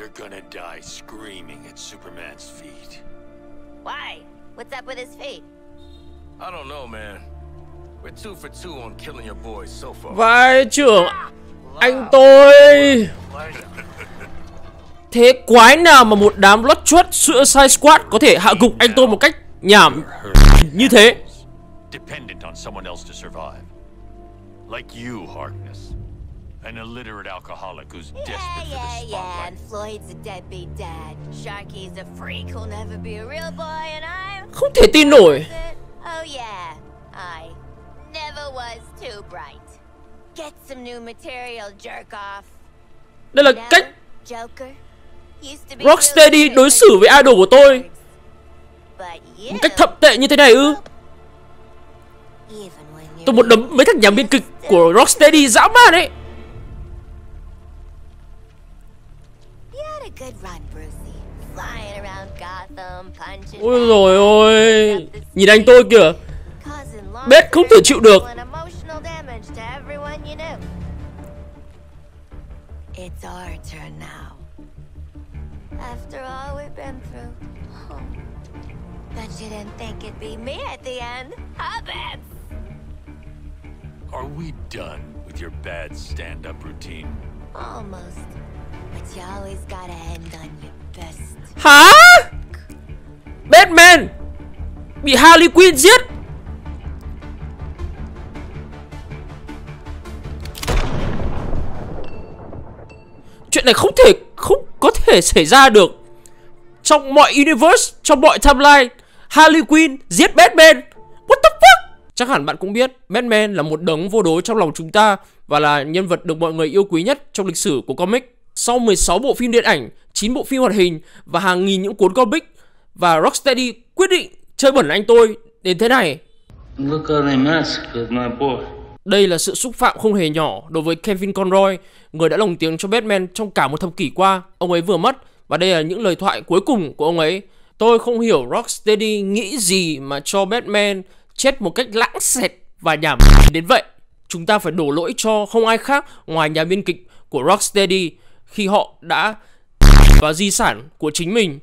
You're gonna die screaming at Superman's feet. Why? What's up with his feet? I don't know, man. We're two for two on killing your boys so far. Vai trưởng Anh tôi Thế quái nào mà một đám lót chuốt Suicide Squad có thể hạ gục anh tôi một cách nhảm như thế Dependent on someone else to survive. Like you, Harkness. An illiterate alcoholic who's Yeah, desperate for yeah, the yeah. And spotlight. Floyd's a deadbeat dad. Sharky's a freak who'll never be a real boy, and I'm. Không thể tin nổi Oh yeah, I never was too bright. Get some new material, jerk off. Đây là cách Joker. Used to be Rocksteady đối for xử với idol của tôi Một cách thậm tệ như thế này ư Tôi muốn đấm mấy thằng nhà biên kịch của Rocksteady dã man ấy a good run, Brucey. Flying around Gotham, punching. Ôi rồi ôi Nhìn anh tôi kìa causing Bết không thể chịu được. and emotional damage to everyone you knew. It's our turn now. After all we've been through. Oh. Bet you didn't think it'd be me at the end, huh, Are we done with your bad stand-up routine? Almost. But you always gotta end on your best. Hả? Batman Bị Harley Quinn giết. Chuyện này không thể, Không có thể xảy ra được. Trong mọi universe, Trong mọi timeline, Harley Quinn giết Batman. What the fuck? Chắc hẳn bạn cũng biết, Batman là một đấng vô đối trong lòng chúng ta Và là nhân vật được mọi người yêu quý nhất Trong lịch sử của comic. Sau 16 bộ phim điện ảnh 9 bộ phim hoạt hình Và hàng nghìn những cuốn comic Và Rocksteady quyết định chơi bẩn anh tôi Đến thế này đây là sự xúc phạm không hề nhỏ đối với Kevin Conroy, người đã lồng tiếng cho Batman trong cả một thập kỷ qua. Ông ấy vừa mất và đây là những lời thoại cuối cùng của ông ấy. Tôi không hiểu Rocksteady nghĩ gì mà cho Batman chết một cách lãng xẹt và nhảm đến vậy. Chúng ta phải đổ lỗi cho không ai khác ngoài nhà biên kịch của Rocksteady khi họ đã và di sản của chính mình